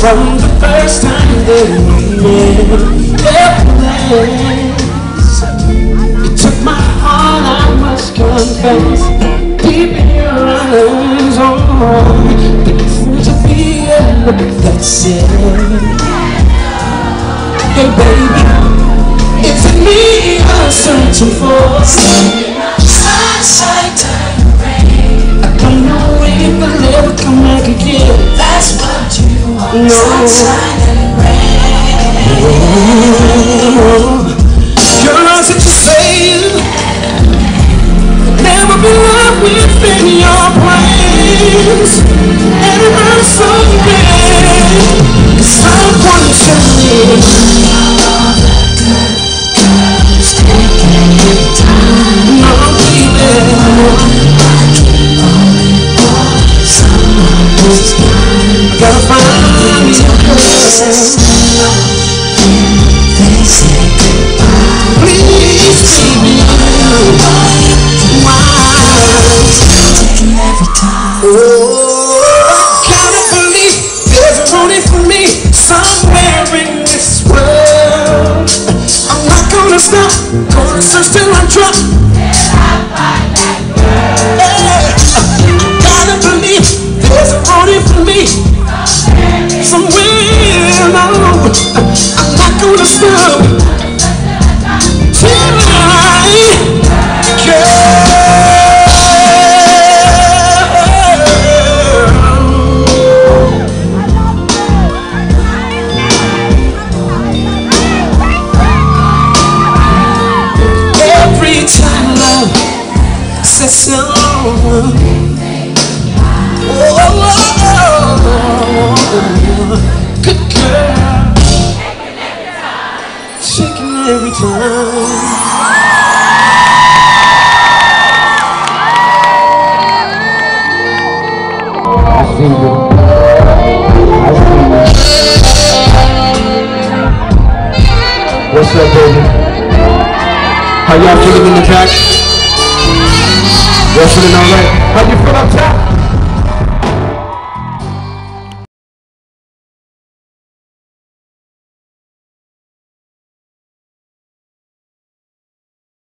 From the first time that we met, place. Took my heart, I must confess. Deep in your eyes, oh, the to be that's it. Hey baby, it's me you're searching for. Sunshine turn rain. I don't know if I'll ever come back again. That's what you want. No. Sunshine and rain. You're not such a saying. Never be within your. And it hurts so bad. Someone tell me. A time. Oh, there's room for me somewhere in this world. I'm not gonna stop, gonna search till I drop. Every time. I see you. I see you. What's up, baby? How y'all feeling in the back? Y'all feeling alright?